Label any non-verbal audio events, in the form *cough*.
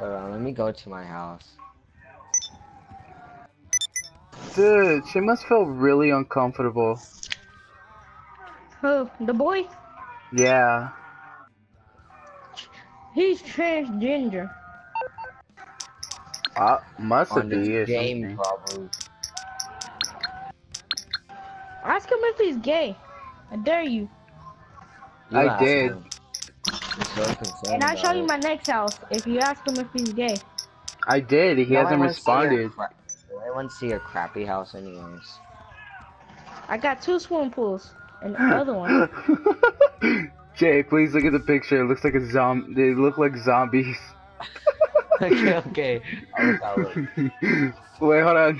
Hold on, let me go to my house. Dude, she must feel really uncomfortable. Who? The boy? Yeah. He's transgender. Uh, must On be or this game, something. probably. Ask him if he's gay. I dare you. You I did. him. I'm so And I'll show you it. my next house if you ask him if he's gay. I did. He No, hasn't wanna see your responded. cra- I want to see your crappy house anyways. I got two swimming pools. And *gasps* the other one. Jay, please look at the picture. It looks like a zom. They look like zombies. *laughs* okay, okay. *laughs* I'll I'll look. Wait, hold on.